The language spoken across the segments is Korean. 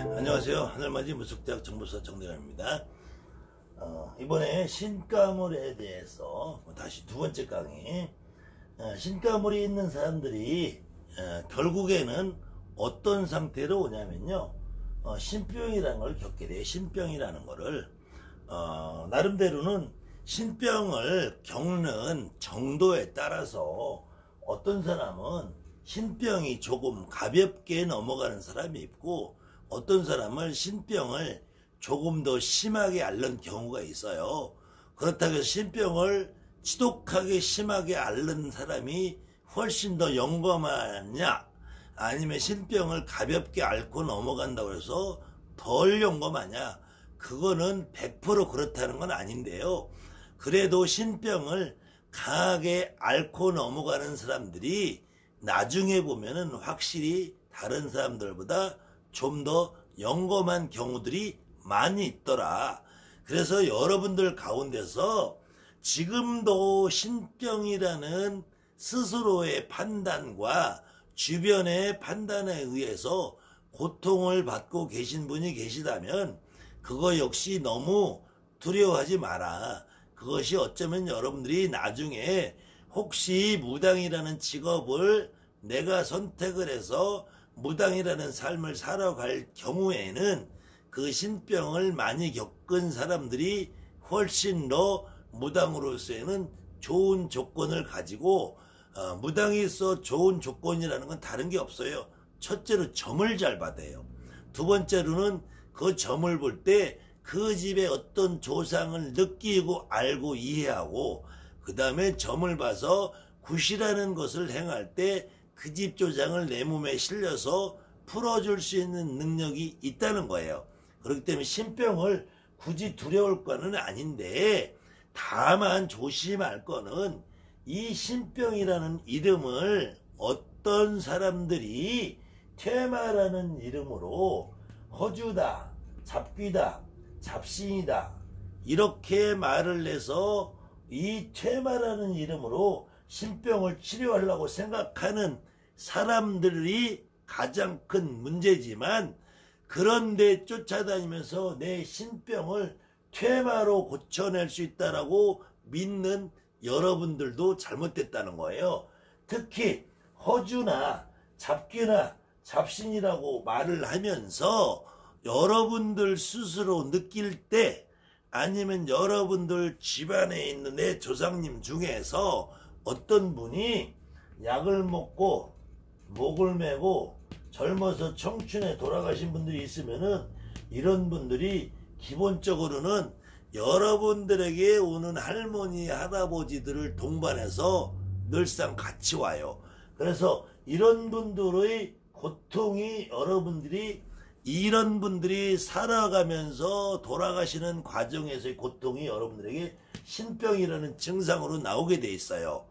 안녕하세요. 하늘맞이 무속대학 정보사 정대감입니다. 어, 이번에 신가물에 대해서 다시 두 번째 강의. 어, 신가물이 있는 사람들이 어, 결국에는 어떤 상태로 오냐면요. 어, 신병이라는 걸 겪게 돼요. 신병이라는 거를. 어, 나름대로는 신병을 겪는 정도에 따라서 어떤 사람은 신병이 조금 가볍게 넘어가는 사람이 있고 어떤 사람은 신병을 조금 더 심하게 앓는 경우가 있어요. 그렇다고 해서 신병을 지독하게 심하게 앓는 사람이 훨씬 더 영검하냐 아니면 신병을 가볍게 앓고 넘어간다고 해서 덜 영검하냐 그거는 100% 그렇다는 건 아닌데요. 그래도 신병을 강하게 앓고 넘어가는 사람들이 나중에 보면은 확실히 다른 사람들보다 좀 더 영검한 경우들이 많이 있더라. 그래서 여러분들 가운데서 지금도 신병이라는 스스로의 판단과 주변의 판단에 의해서 고통을 받고 계신 분이 계시다면 그거 역시 너무 두려워하지 마라. 그것이 어쩌면 여러분들이 나중에 혹시 무당이라는 직업을 내가 선택을 해서 무당이라는 삶을 살아갈 경우에는 그 신병을 많이 겪은 사람들이 훨씬 더 무당으로서에는 좋은 조건을 가지고 어, 무당이서 좋은 조건이라는 건 다른 게 없어요. 첫째로 점을 잘 받아요. 두 번째로는 그 점을 볼 때 그 집의 어떤 조상을 느끼고 알고 이해하고 그 다음에 점을 봐서 굿이라는 것을 행할 때 그 집 조상을 내 몸에 실려서 풀어줄 수 있는 능력이 있다는 거예요. 그렇기 때문에 신병을 굳이 두려울 거는 아닌데 다만 조심할 거는 이 신병이라는 이름을 어떤 사람들이 퇴마라는 이름으로 허주다, 잡귀다, 잡신이다 이렇게 말을 내서 이 퇴마라는 이름으로 신병을 치료하려고 생각하는 사람들이 가장 큰 문제지만 그런데 쫓아다니면서 내 신병을 퇴마로 고쳐낼 수 있다라고 믿는 여러분들도 잘못됐다는 거예요. 특히 허주나 잡귀나 잡신이라고 말을 하면서 여러분들 스스로 느낄 때 아니면 여러분들 집안에 있는 내 조상님 중에서 어떤 분이 약을 먹고 목을 메고 젊어서 청춘에 돌아가신 분들이 있으면은 이런 분들이 기본적으로는 여러분들에게 오는 할머니, 할아버지들을 동반해서 늘상 같이 와요. 그래서 이런 분들의 고통이 여러분들이 이런 분들이 살아가면서 돌아가시는 과정에서의 고통이 여러분들에게 신병이라는 증상으로 나오게 돼 있어요.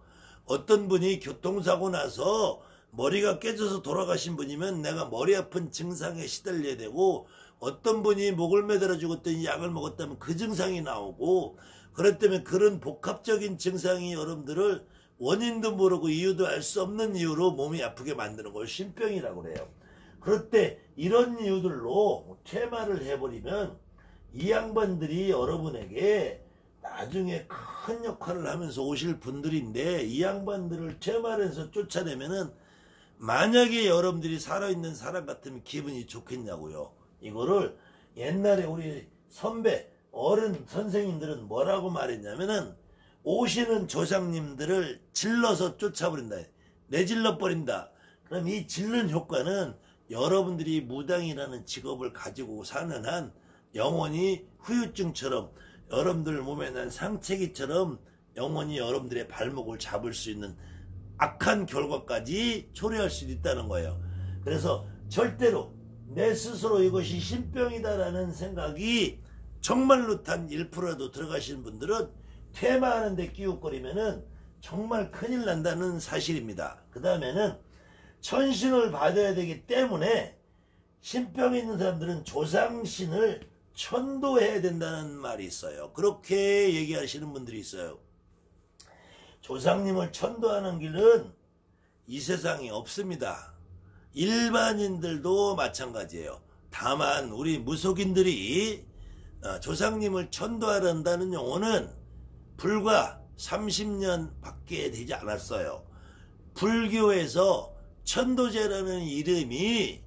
어떤 분이 교통사고 나서 머리가 깨져서 돌아가신 분이면 내가 머리 아픈 증상에 시달려야 되고 어떤 분이 목을 매달아 죽었더니 약을 먹었다면 그 증상이 나오고 그렇다면 그런 복합적인 증상이 여러분들을 원인도 모르고 이유도 알 수 없는 이유로 몸이 아프게 만드는 걸 신병이라고 그래요. 그럴 때 이런 이유들로 퇴마를 해버리면 이 양반들이 여러분에게 나중에 큰 역할을 하면서 오실 분들인데 이 양반들을 퇴마해서 쫓아내면은 만약에 여러분들이 살아있는 사람 같으면 기분이 좋겠냐고요. 이거를 옛날에 우리 선배 어른 선생님들은 뭐라고 말했냐면은 오시는 조상님들을 질러서 쫓아버린다. 내질러 버린다. 그럼 이 질른 효과는 여러분들이 무당이라는 직업을 가지고 사는 한 영원히 후유증처럼 여러분들 몸에 난 상체기처럼 영원히 여러분들의 발목을 잡을 수 있는 악한 결과까지 초래할 수 있다는 거예요. 그래서 절대로 내 스스로 이것이 신병이다라는 생각이 정말로 단 1%라도 들어가시는 분들은 퇴마하는데 끼웃거리면은 정말 큰일 난다는 사실입니다. 그 다음에는 천신을 받아야 되기 때문에 신병이 있는 사람들은 조상신을 천도해야 된다는 말이 있어요. 그렇게 얘기하시는 분들이 있어요. 조상님을 천도하는 길은 이 세상에 없습니다. 일반인들도 마찬가지예요. 다만 우리 무속인들이 어, 조상님을 천도하란다는 용어는 불과 30년 밖에 되지 않았어요. 불교에서 천도제라는 이름이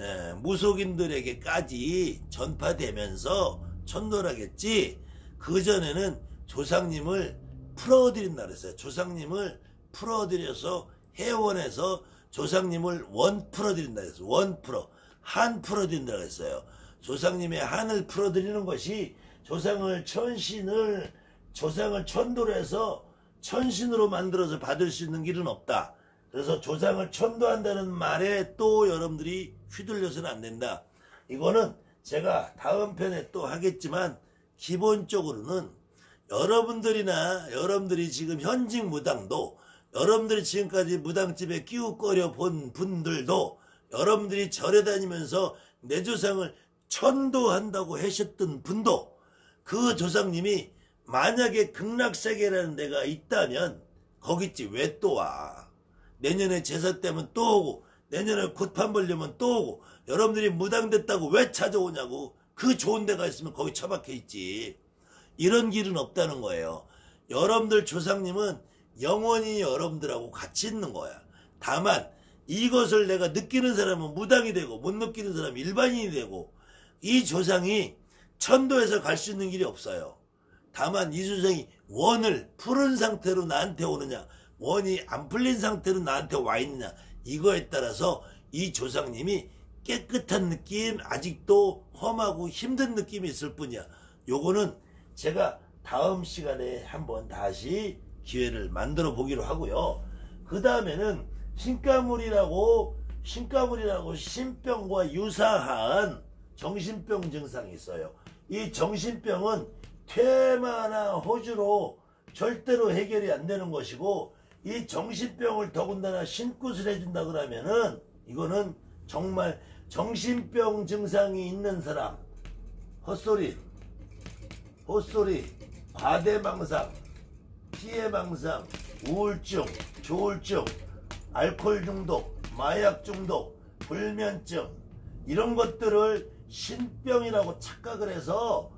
에, 무속인들에게까지 전파되면서 천도라겠지 그 전에는 조상님을 풀어드린다 그랬어요. 조상님을 풀어드려서 해원에서 조상님을 원 풀어드린다 그랬어요. 원 풀어 한 풀어드린다 그랬어요. 조상님의 한을 풀어드리는 것이 조상을 천신을 조상을 천도로 해서 천신으로 만들어서 받을 수 있는 길은 없다. 그래서 조상을 천도한다는 말에 또 여러분들이 휘둘려서는 안 된다. 이거는 제가 다음 편에 또 하겠지만 기본적으로는 여러분들이나 여러분들이 지금 현직 무당도 여러분들이 지금까지 무당집에 끼우거려 본 분들도 여러분들이 절에 다니면서 내 조상을 천도한다고 하셨던 분도 그 조상님이 만약에 극락세계라는 데가 있다면 거기지 왜 또 와. 내년에 제사 때면 또 오고 내년에 곧판 벌려면 또 오고 여러분들이 무당됐다고 왜 찾아오냐고 그 좋은 데가 있으면 거기 처박혀 있지. 이런 길은 없다는 거예요. 여러분들 조상님은 영원히 여러분들하고 같이 있는 거야. 다만 이것을 내가 느끼는 사람은 무당이 되고 못 느끼는 사람은 일반인이 되고 이 조상이 천도에서 갈 수 있는 길이 없어요. 다만 이 조상이 원을 푸른 상태로 나한테 오느냐 원이 안 풀린 상태로 나한테 와 있느냐 이거에 따라서 이 조상님이 깨끗한 느낌 아직도 험하고 힘든 느낌이 있을 뿐이야. 요거는 제가 다음 시간에 한번 다시 기회를 만들어 보기로 하고요. 그 다음에는 신가물이라고 신가물이라고 신병과 유사한 정신병 증상이 있어요. 이 정신병은 퇴마나 호주로 절대로 해결이 안 되는 것이고 이 정신병을 더군다나 신굿을 해준다 그러면은 이거는 정말 정신병 증상이 있는 사람 헛소리 헛소리 과대망상 피해망상 우울증 조울증 알코올 중독 마약 중독 불면증 이런 것들을 신병이라고 착각을 해서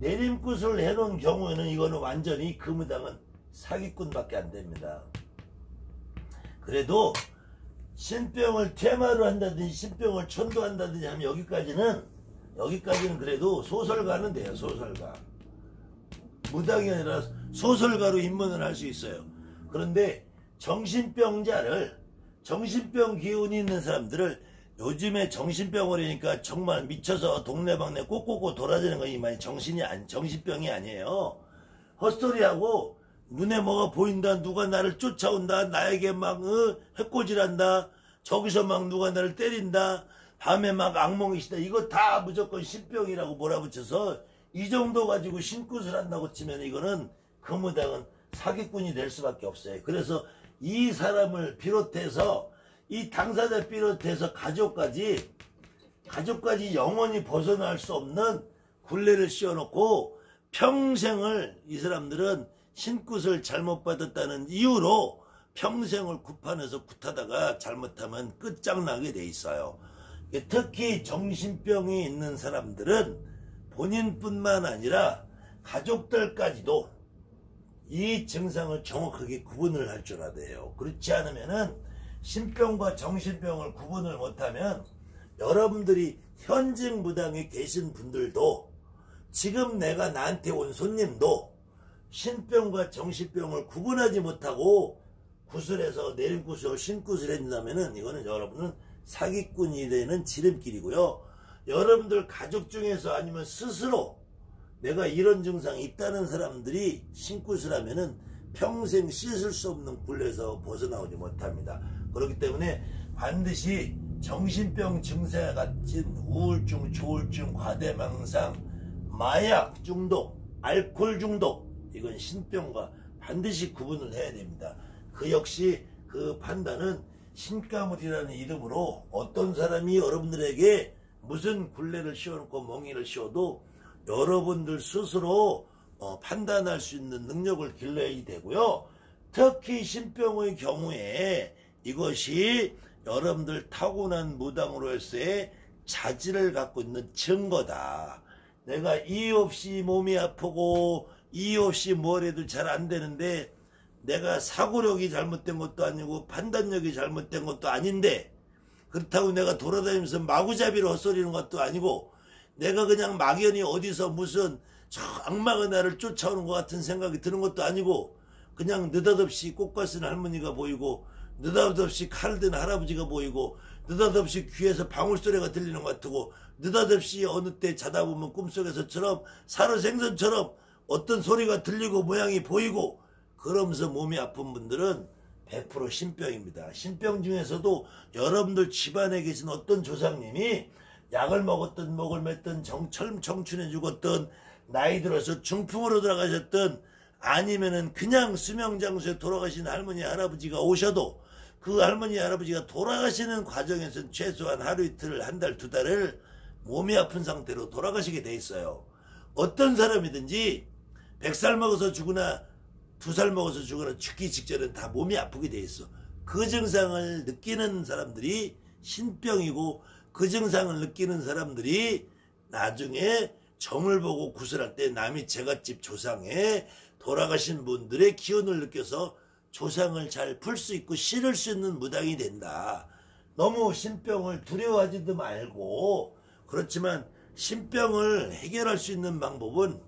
내림굿을 해놓은 경우에는 이거는 완전히 그 무당은 사기꾼밖에 안 됩니다. 그래도 신병을 퇴마로 한다든지 신병을 천도한다든지 하면 여기까지는 여기까지는 그래도 소설가는 돼요 소설가 무당이 아니라 소설가로 입문을 할 수 있어요 그런데 정신병자를 정신병 기운이 있는 사람들을 요즘에 정신병원이니까 정말 미쳐서 동네방네 꼬꼬꼬 돌아다니는 거 이만 정신이 아니 정신병이 아니에요. 헛소리하고 눈에 뭐가 보인다 누가 나를 쫓아온다 나에게 막 어, 해코지한다 저기서 막 누가 나를 때린다 밤에 막 악몽이 시다 이거 다 무조건 신병이라고 몰아붙여서 이 정도 가지고 신굿을 한다고 치면 이거는 그 무당은 사기꾼이 될 수밖에 없어요. 그래서 이 사람을 비롯해서 이 당사자 비롯해서 가족까지 가족까지 영원히 벗어날 수 없는 굴레를 씌워놓고 평생을 이 사람들은 신굿을 잘못 받았다는 이유로 평생을 굿판에서 굿하다가 잘못하면 끝장나게 돼 있어요. 특히 정신병이 있는 사람들은 본인뿐만 아니라 가족들까지도 이 증상을 정확하게 구분을 할 줄 알아야 돼요. 그렇지 않으면은 신병과 정신병을 구분을 못하면 여러분들이 현직 무당에 계신 분들도 지금 내가 나한테 온 손님도 신병과 정신병을 구분하지 못하고 구슬해서 내림구슬, 신구슬 해준다면은 이거는 여러분은 사기꾼이 되는 지름길이고요. 여러분들 가족 중에서 아니면 스스로 내가 이런 증상이 있다는 사람들이 신굿을 하면은 평생 씻을 수 없는 굴레에서 벗어나오지 못합니다. 그렇기 때문에 반드시 정신병 증세 같은 우울증, 조울증, 과대망상, 마약 중독, 알코올 중독 이건 신병과 반드시 구분을 해야 됩니다. 그 역시 그 판단은 신가물이라는 이름으로 어떤 사람이 여러분들에게 무슨 굴레를 씌워놓고 멍이를 씌워도 여러분들 스스로 어, 판단할 수 있는 능력을 길러야 되고요. 특히 신병의 경우에 이것이 여러분들 타고난 무당으로서의 자질을 갖고 있는 증거다. 내가 이유 없이 몸이 아프고 이유 없이 뭘 해도 잘 안 되는데 내가 사고력이 잘못된 것도 아니고 판단력이 잘못된 것도 아닌데 그렇다고 내가 돌아다니면서 마구잡이로 헛소리는 것도 아니고 내가 그냥 막연히 어디서 무슨 저 악마가 나를 쫓아오는 것 같은 생각이 드는 것도 아니고 그냥 느닷없이 꽃과 쓴 할머니가 보이고 느닷없이 칼을 든 할아버지가 보이고 느닷없이 귀에서 방울소리가 들리는 것 같고 느닷없이 어느 때 자다 보면 꿈속에서처럼 살아생선처럼 어떤 소리가 들리고 모양이 보이고 그러면서 몸이 아픈 분들은 100% 신병입니다. 신병 중에서도 여러분들 집안에 계신 어떤 조상님이 약을 먹었던 목을 맸던 정철 청춘해 죽었던 나이 들어서 중풍으로 돌아가셨던 아니면은 그냥 수명장수에 돌아가신 할머니 할아버지가 오셔도 그 할머니 할아버지가 돌아가시는 과정에서는 최소한 하루 이틀 한 달 두 달을 몸이 아픈 상태로 돌아가시게 돼 있어요. 어떤 사람이든지 100살 먹어서 죽으나 두 살 먹어서 죽으나 죽기 직전은 다 몸이 아프게 돼 있어. 그 증상을 느끼는 사람들이 신병이고 그 증상을 느끼는 사람들이 나중에 점을 보고 구슬할 때 남이 제갓집 조상에 돌아가신 분들의 기운을 느껴서 조상을 잘 풀 수 있고 실을 수 있는 무당이 된다. 너무 신병을 두려워하지도 말고 그렇지만 신병을 해결할 수 있는 방법은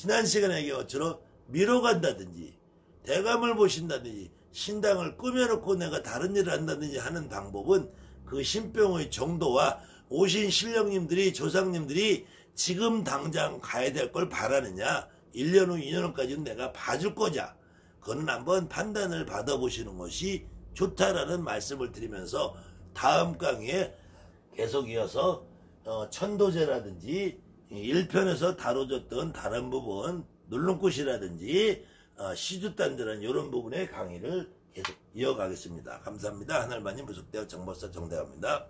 지난 시간에 얘기한 것처럼 미뤄간다든지 대감을 보신다든지 신당을 꾸며놓고 내가 다른 일을 한다든지 하는 방법은 그 신병의 정도와 오신 신령님들이 조상님들이 지금 당장 가야 될 걸 바라느냐 1년 후 2년 후까지는 내가 봐줄 거냐 그건 한번 판단을 받아보시는 것이 좋다라는 말씀을 드리면서 다음 강의에 계속 이어서 어, 천도제라든지 1편에서 다뤄졌던 다른 부분 눌름꽃이라든지 어, 시주단들은 이런 부분의 강의를 계속 이어가겠습니다. 감사합니다. 하늘만님 부속대어 정보사 정대화입니다.